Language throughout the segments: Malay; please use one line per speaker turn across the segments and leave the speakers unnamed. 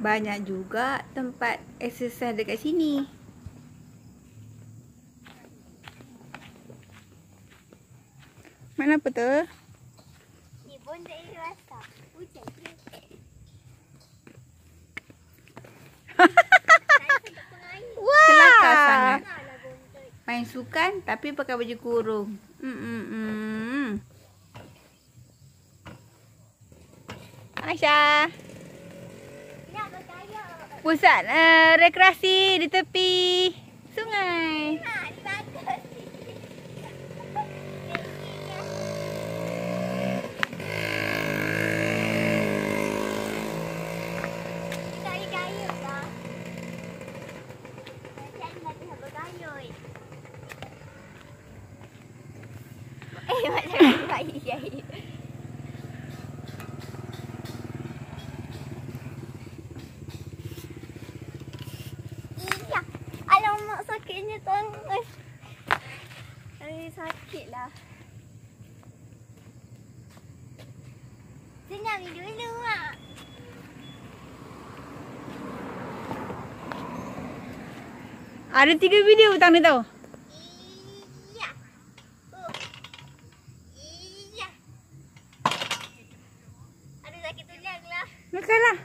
Banyak juga tempat exercise dekat sini. Mana apa tu?
Ni pun tak rasa. Hujan tu.
Kelakar sangat.
Mana lah.
Main sukan tapi pakai baju kurung. Hmm, hmm, hmm. Aisyah. Pusat uh, rekreasi di tepi sungai.
Ni bagus. Kita ni gaya lah. Macam lagi nak bergaya. Eh, macam bayi gaya. Iya. Alamak sakitnya tangan. Ay, sakit lah. Senyum ni dulu mak.
Ada tiga video hutang ni tau.
Iya. Oh. Iya. Aduh sakit tulang lah.
Makan lah.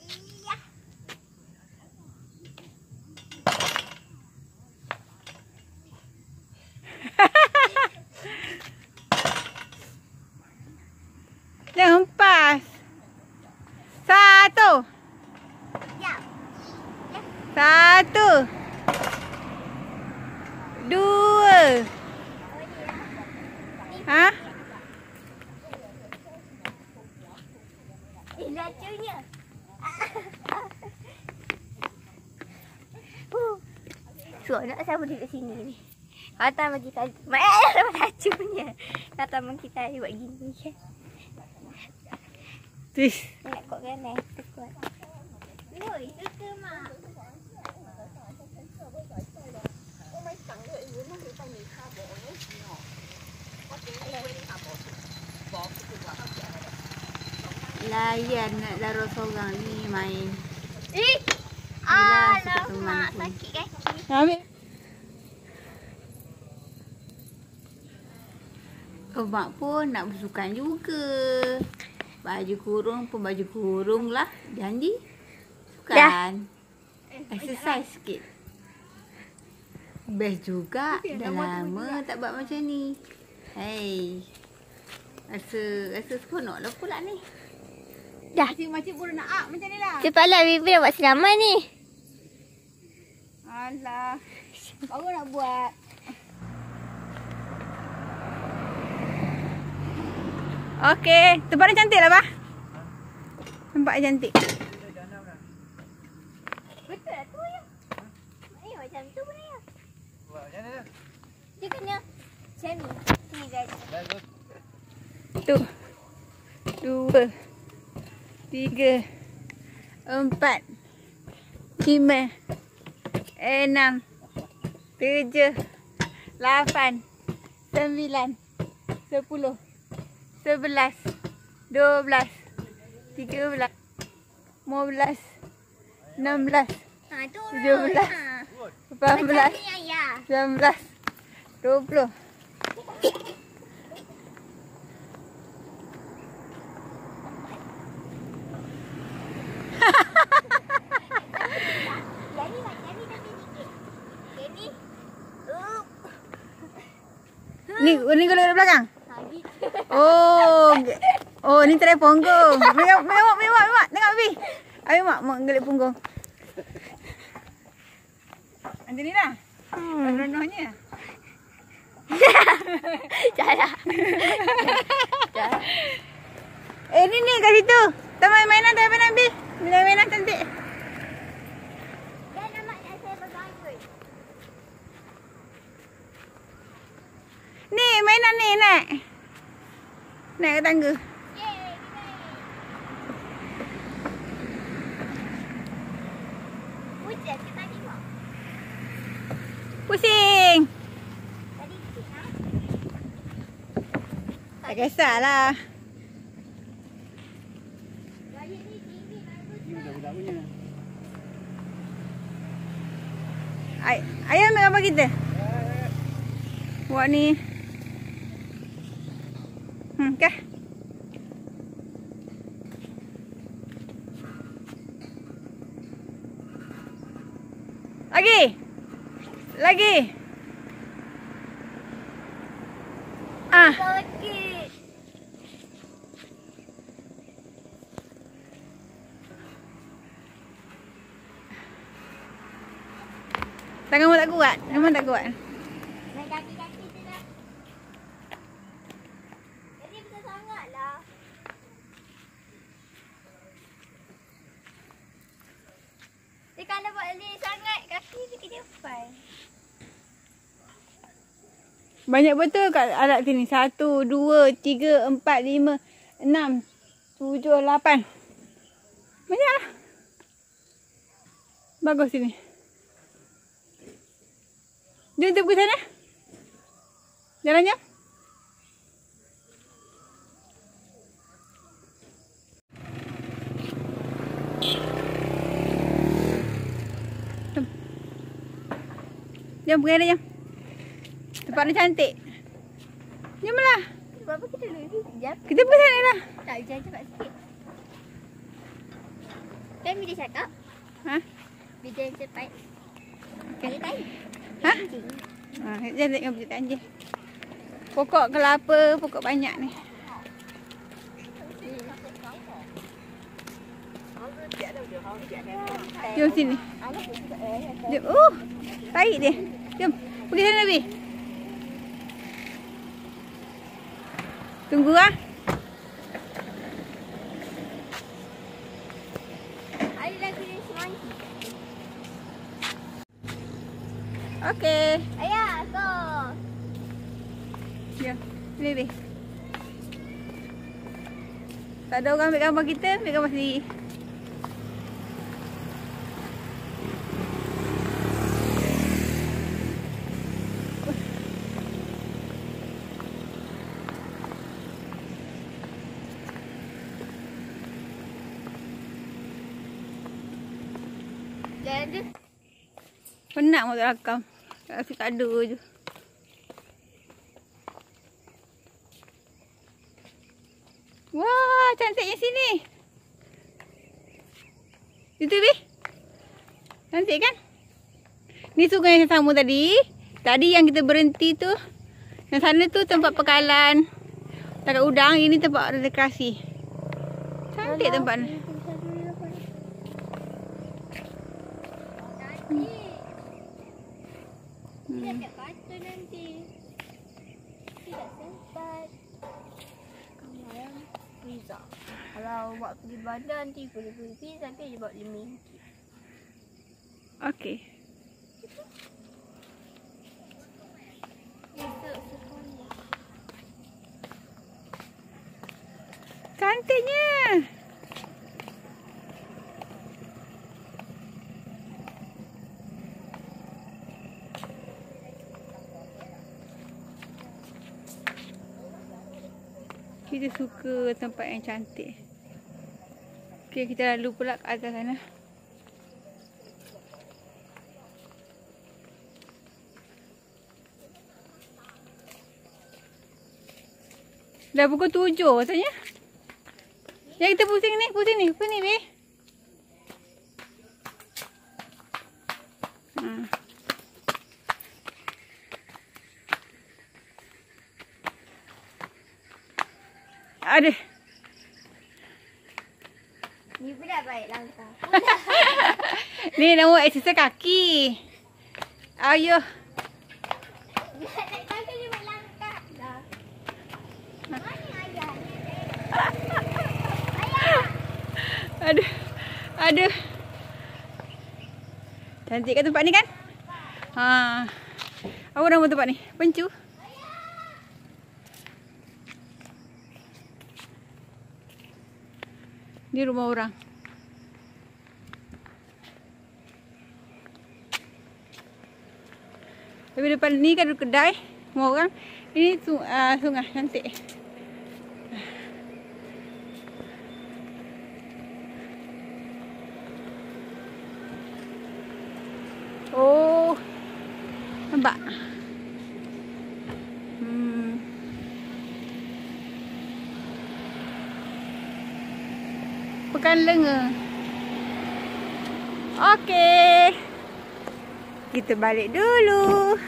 Iya.
Jangan hempas. Satu.
Ya.
Satu. Dua.
Oh, ni lah.
Ha?
Eh, lacunya. Seronok saya duduk sini ni. Kata bagi tadi. Mak sama lacunya. Kata bagi kita buat gini kan.
Tis.
Nak kok kan eh. Tekut. Loi, suka mak.
Layan nak darah seorang ni main.
Eh. Alamak, sakit kaki.
Ambil. Mak pun nak bersukan juga. Baju kurung pun baju kurung lah. Janji. Sukan. Exercise sikit. Best juga. Dah lama tak buat macam ni. Hey. Rasa rasa seronok lah pula ni.
Dah.
Makcik-makcik pun nak up macam ni lah.
Cepatlah Bibi nak buat selamat ni.
Alah. Baru nak buat. Okey, tempat ni cantik lah, Bah. Tempat ni cantik.
Betul lah tu ya. Eh macam tu pun ya. Dia kena macam ni. Sini guys.
Tu. Dua. Tiga. Empat. Lima. Enam. Tujuh. Lapan. Sembilan. Sepuluh. Sebelas. Dua belas. Tiga belas. Lima belas. Enam belas.
Tu.
Tujuh belas. Lapan
Macam
belas. Sembilan belas. Dua puluh.
Ni ni
kalau dari belakang? Oh. Oh, ni try punggung. Mewak, mewak, mewak, mewak. Tengok Abi. Abi mak, mak gelik punggung. Macam ni lah. Hmm. Ronohnya.
Jalan.
Eh, ni ni kat situ. Taman mainan, taman mainan Abi. Naik ke tangga Pusing Tak kisahlah Ay ayam apa kita? Buat ni. Hmm, kah? Lagi. Lagi. Ah,
Sakit.
tanganmu tak kuat. Memang tak kuat.
Naik kaki-kaki tu dah. Jadi besar sangat lah. Dia kalau buat leh sangat, kaki dia kena depan.
Banyak betul kat alat sini. Satu, dua, tiga, empat, lima, enam, tujuh, lapan. Banyak lah. Bagus sini. Jom kita pergi sana. Jalan jom. Jom. Jom pergi ada jom. Tempat ni cantik. Jomlah.
Berapa kita dulu? Sekejap.
Kita pergi sana lah.
Tak, hujan cepat sikit. Kan bila cakap,
Ha?
bila yang cepat. Kali tadi.
Ha? Ha, jangan tengok berita anjing. Pokok kelapa, pokok banyak ni. Jom sini. Jom. Uh, tarik dia. Jom. Pergi sana Nabi. Tunggu ah.
Ada lagi yang semangki.
Okey.
Ayah, go.
Sini Nabi. Tak ada orang ambil gambar kita, ambil gambar sendiri.
Tu.
Penat mau rakam. Rasa tak ada je. Wah, cantiknya sini. Itu Bi. Cantik kan? Ni sungai yang sama tadi. Tadi yang kita berhenti tu. Yang sana tu tempat pekalan. Takat udang. Ini tempat rekreasi. Cantik tempat ni.
Kita tak patut nanti. Tidak sempat. Kemarin pizza. Kalau buat pergi bandar nanti boleh beli pizza tapi dia buat.
Okey. Cantiknya. Kita suka tempat yang cantik. Okey, kita lalu pula ke atas sana. Dah pukul tujuh katanya. Yang kita pusing ni, pusing ni, pusing ni, Beh. Ada.
Ni pula baik langkah.
Ni nama exercise kaki. Ayuh. Aduh. Aduh. Cantik kan tempat ni kan? Ha. Apa nama tempat ni? Pencu. Ni rumah orang. Tapi depan ni kan ada kedai rumah orang. Ini uh, sungai cantik. Oh, nampak. Hmm. Pekan lenga. Okey. Kita balik dulu.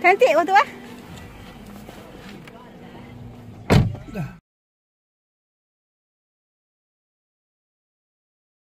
Cantik waktu ah.